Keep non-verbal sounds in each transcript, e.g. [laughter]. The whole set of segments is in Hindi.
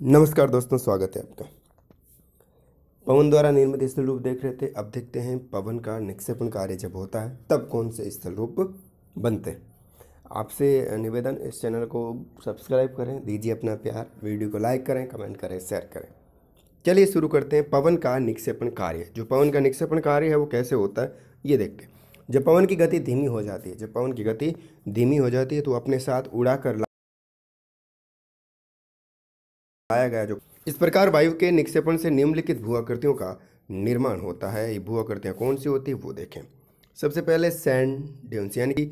नमस्कार दोस्तों, स्वागत है आपका। पवन द्वारा निर्मित स्थल रूप देख रहे थे, अब देखते हैं पवन का निक्षेपण कार्य जब होता है, तब कौन से स्थल रूप बनते हैं। आपसे निवेदन, इस चैनल को सब्सक्राइब करें, दीजिए अपना प्यार, वीडियो को लाइक करें, कमेंट करें, शेयर करें। चलिए शुरू करते हैं पवन का निक्षेपण कार्य। जो पवन का निक्षेपण कार्य है, वो कैसे होता है, ये देखते हैं। जब पवन की गति धीमी हो जाती है, जब पवन की गति धीमी हो जाती है तो अपने साथ उड़ा कर लाया गया जो इस प्रकार वायु के निक्षेपण से निम्नलिखित भूआकृतियों का निर्माण होता है। ये भूआकृतियाँ कौन सी होती है, वो देखें। सबसे पहले सैंड ड्यून्स यानी कि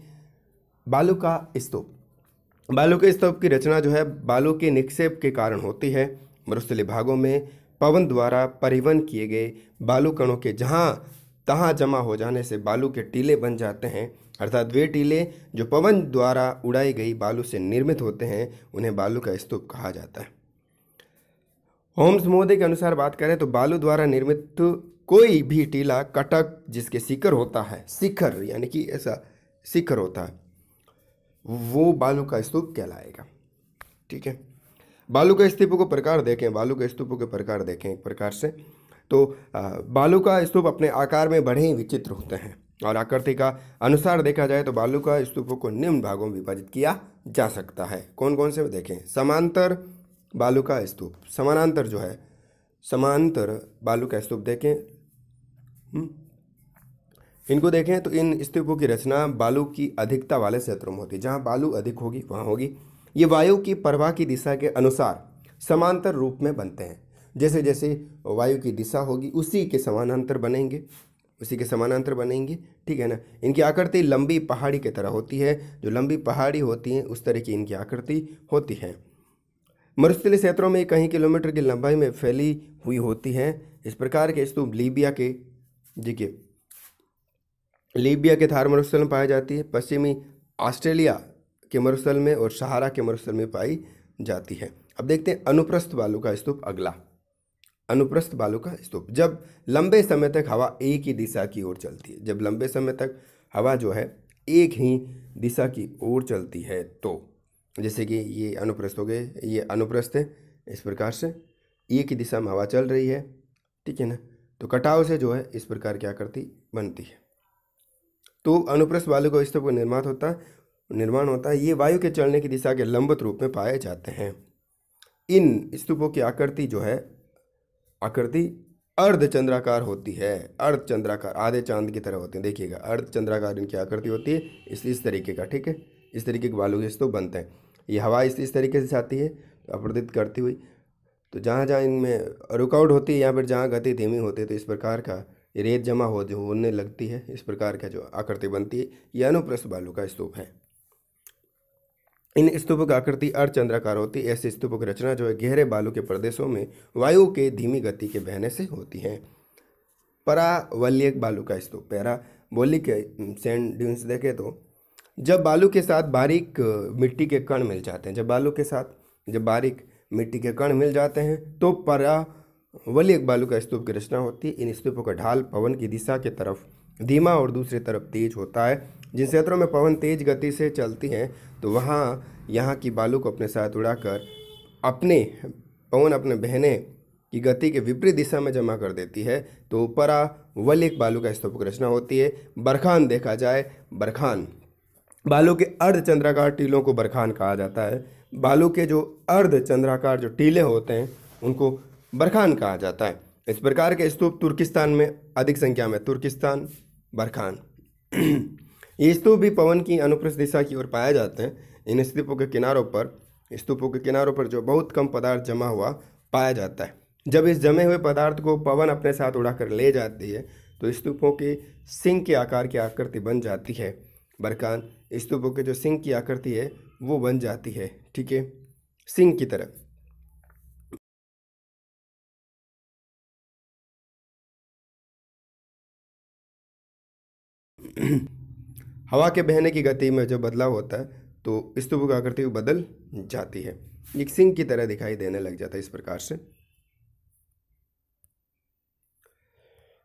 बालू का स्तूप। बालू के स्तूप की रचना जो है, बालू के निक्षेप के कारण होती है। मरुस्थली भागों में पवन द्वारा परिवहन किए गए बालू कणों के जहाँ तहाँ जमा हो जाने से बालू के टीले बन जाते हैं। अर्थात वे टीले जो पवन द्वारा उड़ाई गई बालू से निर्मित होते हैं, उन्हें बालू का स्तूप कहा जाता है। होम्स महोदय के अनुसार बात करें तो बालू द्वारा निर्मित कोई भी टीला कटक जिसके शिखर होता है, शिखर यानी कि ऐसा शिखर होता है, वो बालू का स्तूप कहलाएगा। ठीक है? बालू का स्तूपों को प्रकार देखें, बालू के स्तूपों के प्रकार देखें एक प्रकार से। तो बालू का स्तूप अपने आकार में बड़े ही विचित्र होते हैं और आकृति का अनुसार देखा जाए तो बालू का स्तूपों को निम्न भागों में विभाजित किया जा सकता है। कौन कौन से? देखें, समांतर बालू का स्तूप। समानांतर जो है समांतर बालू का स्तूप देखें। हम्म? इनको देखें तो इन स्तूपों की रचना बालू की अधिकता वाले क्षेत्रों में होती है। जहाँ बालू अधिक होगी, वहाँ होगी। ये वायु की प्रवाह की दिशा के अनुसार समांतर रूप में बनते हैं। जैसे जैसे वायु की दिशा होगी, उसी के समानांतर बनेंगे। उसी के समानांतर बनेंगे, ठीक है ना? इनकी आकृति लंबी पहाड़ी की तरह होती है। जो लंबी पहाड़ी होती है, उस तरह की इनकी आकृति होती है। मरुस्थलीय क्षेत्रों में कई किलोमीटर की लंबाई में फैली हुई होती हैं। इस प्रकार के स्तूप लीबिया के, देखिए, लीबिया के थार मरुस्थल में पाई जाती है। पश्चिमी ऑस्ट्रेलिया के मरुस्थल में और सहारा के मरुस्थल में पाई जाती है। अब देखते हैं अनुप्रस्थ बालू का स्तूप अगला। अनुप्रस्थ बालू का स्तूप। जब लंबे समय तक हवा एक ही दिशा की ओर चलती है, जब लंबे समय तक हवा जो है एक ही दिशा की ओर चलती है तो जैसे कि ये अनुप्रस्थ हो गए, ये अनुप्रस्थ है इस प्रकार से। एक की दिशा में हवा चल रही है, ठीक है ना? तो कटाव से जो है इस प्रकार की आकृति बनती है। तो अनुप्रस्थ वाले को स्तूप का निर्माण होता है निर्माण होता है। ये वायु के चलने की दिशा के लंबत रूप में पाए जाते हैं। इन स्तूपों की आकृति जो है, आकृति अर्धचंद्राकार होती है। अर्धचंद्राकार, आधे चाँद की तरह होते हैं। देखिएगा, अर्धचंद्राकार इनकी आकृति होती है, इस इस तरीके का, ठीक है? इस तरीके के बालू के स्तूप बनते हैं। ये हवा इस इस तरीके से जाती है, अप्रदित करती हुई। तो जहाँ जहाँ इनमें रुकावट होती है या फिर जहाँ गति धीमी होती है तो इस प्रकार का रेत जमा हो, जो होने लगती है, इस प्रकार का जो आकृति बनती है यह अनुप्रस्थ बालू का स्तूप है। इन स्तूपों की आकृति अर्धचंद्राकार होती है, ऐसे स्तूपों की रचना जो है, गहरे बालू के प्रदेशों में वायु के धीमी गति के बहने से होती है। परावल्यक बालू का स्तूप पैरा बोली के सैंड ड्यून्स देखें तो जब बालू के साथ बारीक मिट्टी के कण मिल जाते हैं, जब बालू के साथ जब बारीक मिट्टी के कण मिल जाते हैं तो परावली एक बालू का स्तूप की रचना होती है। इन स्तूपों का ढाल पवन की दिशा के तरफ़ धीमा और दूसरी तरफ़ तेज होता है। जिन क्षेत्रों में पवन तेज गति से चलती हैं तो वहाँ, यहाँ की बालू को अपने साथ उड़ाकर अपने पवन, अपने बहने की गति के विपरीत दिशा में जमा कर देती है। तो परा वलिक बालू का स्तूप की रचना होती है। बरखान देखा जाए, बरखान बालू के अर्ध चंद्राकार टीलों को बरखान कहा जाता है। बालू के जो अर्ध चंद्राकार, जो टीले होते हैं, उनको बरखान कहा जाता है। इस प्रकार के स्तूप तुर्किस्तान में अधिक संख्या में। तुर्किस्तान, बरखान। ये स्तूप भी पवन की अनुप्रस्थ दिशा की ओर पाए जाते हैं। इन स्तूपों के किनारों पर, स्तूपों के किनारों पर जो बहुत कम पदार्थ जमा हुआ, पाया जाता है। जब इस जमे हुए पदार्थ को पवन अपने साथ उड़ाकर ले जाती है तो स्तूपों के सिंह के आकार की आकृति बन जाती है। बरकान स्तूपों के जो सिंह की आकृति है, वो बन जाती है, ठीक है? सिंह की तरह। हवा के बहने की गति में जो बदलाव होता है तो स्तूपों की आकृति बदल जाती है। एक सिंह की तरह दिखाई देने लग जाता है इस प्रकार से।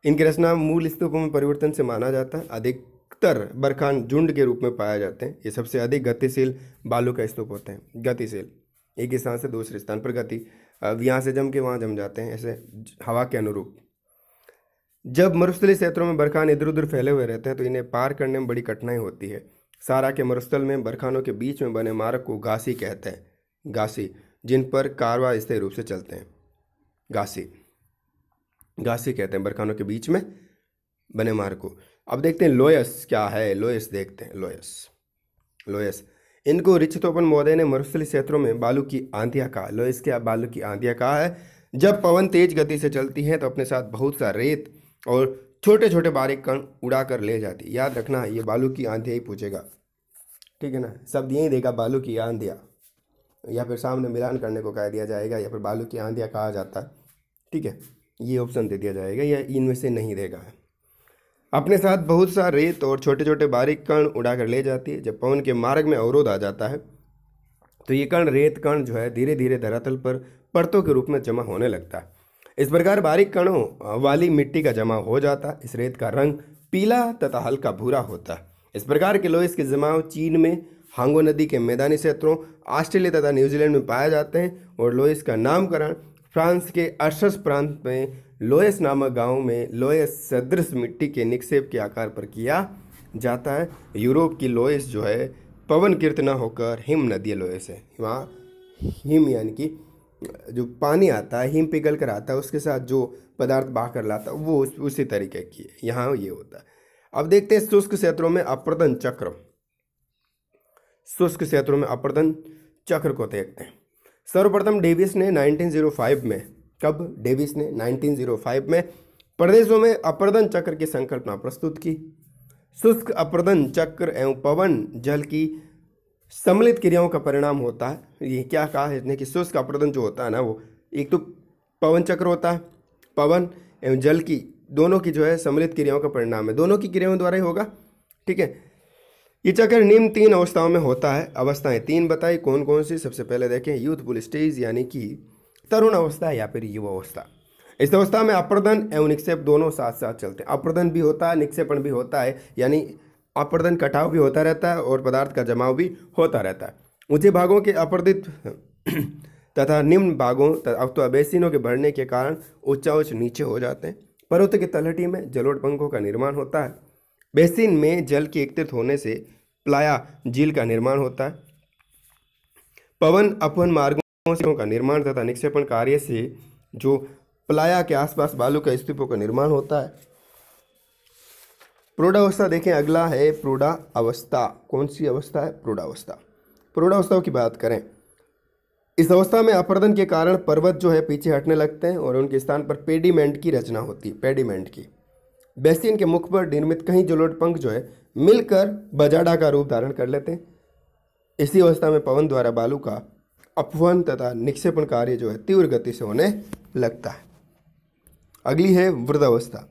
इनकी रचना मूल स्तूपों में परिवर्तन से माना जाता है। अधिक अधिकतर बरखान झुंड के रूप में पाए जाते हैं। ये सबसे अधिक गतिशील बालू का स्तूप होते हैं। गतिशील। एक स्थान से दूसरे स्थान पर गति। अब यहाँ से जम के वहाँ जम जाते हैं, ऐसे हवा के अनुरूप। जब मरुस्थली क्षेत्रों में बरखान इधर उधर फैले हुए रहते हैं तो इन्हें पार करने में बड़ी कठिनाई होती है। सारा के मरुस्थल में बरखानों के बीच में बने मार्ग को घासी कहते हैं। घासी जिन पर कारवा स्थायी रूप से चलते हैं। घासी घासी कहते हैं बरखानों के बीच में बने मार्ग को। अब देखते हैं लोयस क्या है। लोयस देखते हैं, लोयस लोयस। इनको रिचतोपन महोदय ने मरुस्थली क्षेत्रों में बालू की आंधिया कहा। लोयस क्या बालू की आंधिया कहा है, जब पवन तेज गति से चलती है तो अपने साथ बहुत सा रेत और छोटे छोटे बारीक कण उड़ा कर ले जाती याद रखना, ये बालू की आंधिया ही पूछेगा। ठीक है ना? शब्द यही देगा, बालू की आंधिया। या फिर सामने मिलान करने को कह दिया जाएगा, या फिर बालू की आंधिया कहा जाता है। ठीक है? ये ऑप्शन दे दिया जाएगा, या इनमें से नहीं देगा। अपने साथ बहुत सा रेत और छोटे छोटे बारीक कण उड़ा कर ले जाती है। जब पवन के मार्ग में अवरोध आ जाता है तो ये कण रेत कण जो है धीरे धीरे धरातल पर परतों के रूप में जमा होने लगता है। इस प्रकार बारीक कणों वाली मिट्टी का जमा हो जाता है। इस रेत का रंग पीला तथा हल्का भूरा होता है। इस प्रकार के लोइस के जमाव चीन में हांगो नदी के मैदानी क्षेत्रों, ऑस्ट्रेलिया तथा न्यूजीलैंड में पाए जाते हैं और लोइस का नामकरण फ्रांस के अर्शस प्रांत में लोयस नामक गाँव में लोयस सदृश मिट्टी के निक्षेप के आकार पर किया जाता है। यूरोप की लोयस जो है पवन कीर्तना होकर हिम नदी लोयस है। वहाँ हिम यानी कि जो पानी आता है हिम पिघल कर आता है उसके साथ जो पदार्थ बहा कर लाता है वो उस, उसी तरीके की है। यहाँ ये होता है। अब देखते हैं शुष्क क्षेत्रों में अप्रदन चक्र। शुष्क क्षेत्रों में अप्रदन चक्र को देखते हैं। सर्वप्रथम डेविस ने 1905 में, कब? डेविस ने 1905 में प्रदेशों में अप्रदन चक्र की संकल्पना प्रस्तुत की। शुष्क अप्रदन चक्र एवं पवन जल की सम्मिलित क्रियाओं का परिणाम होता है। ये क्या कहा है इसने कि शुष्क अप्रदन जो होता है ना, वो एक तो पवन चक्र होता है, पवन एवं जल की दोनों की जो है सम्मिलित क्रियाओं का परिणाम है। दोनों की क्रियाओं द्वारा ही होगा, ठीक है? ये चक्र निम्न तीन अवस्थाओं में होता है। अवस्थाएँ तीन बताई कौन कौन सी? सबसे पहले देखें यूथफुल स्टेज यानी कि तरुण अवस्था या फिर युवा अवस्था। इस अवस्था में अप्रदन एवं निक्षेप दोनों साथ साथ चलते हैं। अप्रदन भी होता है, निक्षेपण भी होता है, यानी अप्रदन कटाव भी होता रहता है और पदार्थ का जमाव भी होता रहता है। ऊँचे भागों के अप्रदित [clears throat] तथा निम्न भागों तथा बेसिनों के बढ़ने के कारण ऊँचा उच्च नीचे हो जाते हैं। पर्वत की तलहटी में जलोढ़ पंखों का निर्माण होता है। बेसिन में जल के एकत्रित होने से प्लाया झील का निर्माण होता है। पवन अपन मार्गों का निर्माण तथा निक्षेपण कार्य से जो प्लाया के आसपास बालू का स्तूपों का निर्माण होता है। प्रोडावस्था देखें, अगला है प्रोडा अवस्था कौन सी अवस्था है? प्रोडावस्था प्रोडावस्थाओं की बात करें, इस अवस्था में अपर्दन के कारण पर्वत जो है पीछे हटने लगते हैं और उनके स्थान पर पेडीमेंट की रचना होती है, पेडीमेंट की। बेसिन के मुख पर निर्मित कहीं जलोट पंख जो है, मिलकर बजाडा का रूप धारण कर लेते हैं। इसी अवस्था में पवन द्वारा बालू का अपवन तथा निक्षेपण कार्य जो है, तीव्र गति से होने लगता है। अगली है वृद्धावस्था।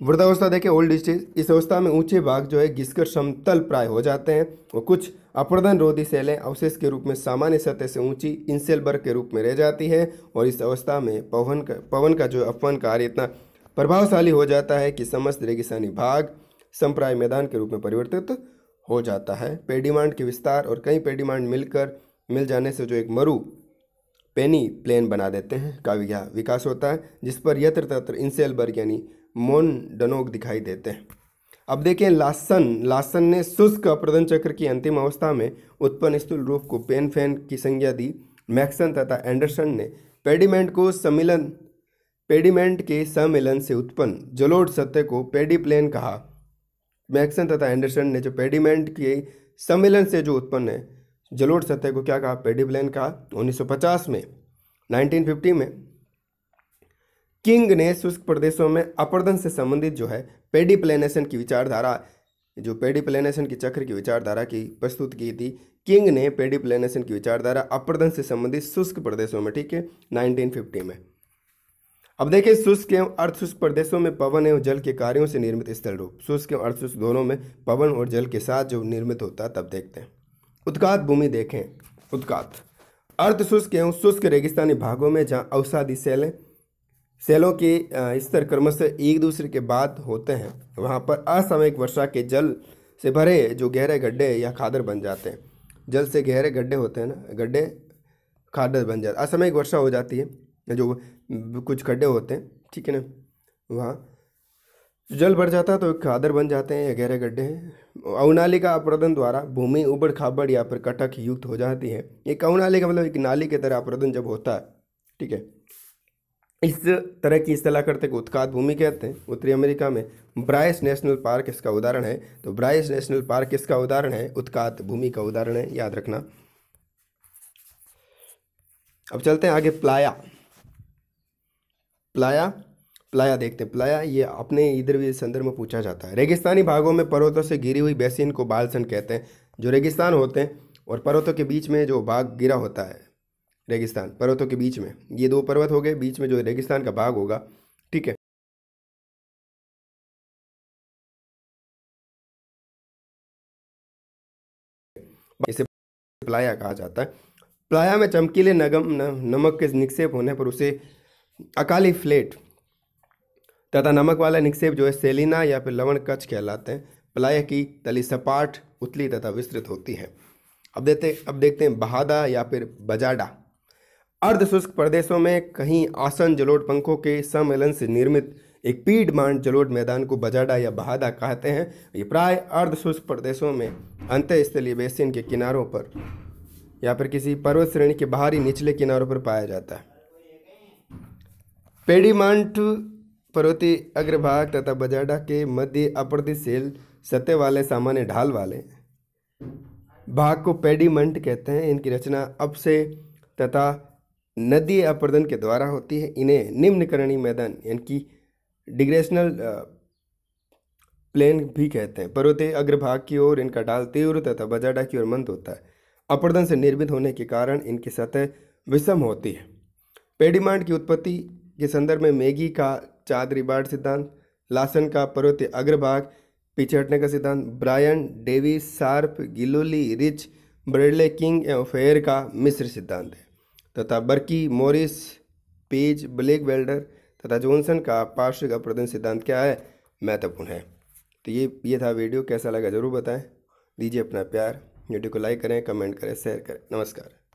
वृद्धावस्था देखें ओल्ड स्टेज इस अवस्था में ऊँचे भाग जो है, घिसकर समतल प्राय हो जाते हैं और कुछ अप्रदन रोधी सेलें अवशेष के रूप में, सामान्य सतह से ऊँची इंसेलबर्ग के रूप में रह जाती है और इस अवस्था में पवन का पवन का जो अपवन कार्य इतना प्रभावशाली हो जाता है कि समस्त रेगिस्तानी भाग संप्राय मैदान के रूप में परिवर्तित हो जाता है। पेडिमांड के विस्तार और कई पेडिमांड मिलकर, मिल जाने से जो एक मरु पेनी प्लेन बना देते हैं। का विकास होता है, जिस पर यत्र तत्र इंसेलबर्ग यानी मोन डनोग दिखाई देते हैं। अब देखें लासन। लासन ने शुष्क प्रदन चक्र की अंतिम अवस्था में उत्पन्न स्थूल रूप को पेन फ़ैन की संज्ञा दी। मैक्सन तथा एंडरसन ने पेडिमेंट को सम्मिलन, पेडिमेंट के सम्मिलन से उत्पन्न जलोड सत्य को पेडी प्लेन कहा। मैक्सन तथा एंडरसन ने जो पेडिमेंट के सम्मिलन से जो उत्पन्न है जलोड सत्य को क्या कहा? पेडी प्लेन कहा 1950 में। 1950 में किंग ने शुष्क प्रदेशों में अपर्दन से संबंधित जो है पेडिप्लेनेशन की विचारधारा, जो पेडिप्लेनेशन की चक्र की विचारधारा की प्रस्तुत की थी, किंग ने पेडिप्लेनेशन की विचारधारा अपर्दन से संबंधित शुष्क प्रदेशों में, ठीक है 1950 में। अब देखिए, शुष्क एवं अर्धशुष्क प्रदेशों में पवन एवं जल के कार्यों से निर्मित स्थल रूप, शुष्क एवं अर्धशुष्क दोनों में पवन और जल के साथ जो निर्मित होता है, तब देखते हैं। उत्कात भूमि देखें, उत्कात। अर्धशुष्क एवं शुष्क रेगिस्तानी भागों में जहाँ अवसादी सेलें सेलों के स्तर क्रमशः एक दूसरे के बाद होते हैं। वहाँ पर असामयिक वर्षा के जल से भरे जो गहरे गड्ढे या खादर बन जाते हैं। जल से गहरे गड्ढे होते हैं ना, गड्ढे, खादर बन जाते असामयिक वर्षा हो जाती है, जो कुछ गड्ढे होते हैं, ठीक है ना? वहाँ जल भर जाता है तो खादर बन जाते हैं या गहरे गड्ढे हैं। अवनाली का अपरदन द्वारा भूमि उबड़ खाबड़ या फिर कटक युक्त हो जाती है। एक अवनाली का मतलब एक नाली की तरह अप्रदन जब होता है, ठीक है? इस तरह की स्थलाकृतिक उत्खात भूमि कहते हैं उत्तरी अमेरिका में ब्राइस नेशनल पार्क इसका उदाहरण है। तो ब्राइस नेशनल पार्क इसका उदाहरण है? उत्खात भूमि का उदाहरण है, याद रखना। अब चलते हैं आगे, प्लाया। प्लाया प्लाया देखते हैं। प्लाया ये अपने इधर भी संदर्भ में पूछा जाता है। रेगिस्तानी भागों में पर्वतों से घिरी हुई बेसिन को बालसन कहते हैं, जो रेगिस्तान होते हैं और पर्वतों के बीच में जो भाग गिरा होता है। रेगिस्तान पर्वतों के बीच में। ये दो पर्वत हो गए बीच में जो रेगिस्तान का भाग होगा ठीक है? इसे प्लाया कहा जाता है। प्लाया में चमकीले नगम न, नमक के निक्षेप होने पर उसे अकाली फ्लेट तथा नमक वाला निक्षेप जो है सेलिना या फिर लवण कच्छ कहलाते हैं। प्लाया की तली सपाट उतली तथा विस्तृत होती है। अब देते अब देखते हैं बहादा या फिर बजाडा। अर्ध शुष्क प्रदेशों में कहीं आसन जलोट पंखों के सम्मेलन से निर्मित एक पीड मान जलोट मैदान को बजाडा या बहादा कहते हैं। ये प्राय अर्धशुष्क प्रदेशों में अंतस्थलीय बेसिन के किनारों पर या फिर किसी पर्वत श्रेणी के बाहरी निचले किनारों पर पाया जाता है। पेडीमांट पर्वतीय अग्रभाग तथा बजाडा के मध्य अप्रतिशील सतह वाले सामान्य ढाल वाले भाग को पेडीमंट कहते हैं। इनकी रचना अब से तथा नदी अपर्दन के द्वारा होती है। इन्हें निम्नकरणी मैदान, यानी कि डिग्रेशनल प्लेन भी कहते हैं। पर्वतीय अग्रभाग की ओर इनका डाल तीव्र तथा बजाडा की ओर मंद होता है। अपर्दन से निर्मित होने के कारण इनकी सतह विषम होती है। पेडिमांड की उत्पत्ति के संदर्भ में मेगी का चादरी बाढ़ सिद्धांत, लासन का पर्वतीय अग्रभाग पीछे हटने का सिद्धांत, ब्रायन डेविस शार्प, गिलोली, रिच, ब्रेडले, किंग एवं फेयर का मिश्र सिद्धांत है। तथा बर्की, मोरिस, पेज, ब्लैक वेल्डर तथा जॉनसन का पार्श्व का अप्रदन सिद्धांत क्या है? महत्वपूर्ण है। तो ये ये था वीडियो, कैसा लगा ज़रूर बताएँ। दीजिए अपना प्यार, वीडियो को लाइक करें, कमेंट करें, शेयर करें। नमस्कार।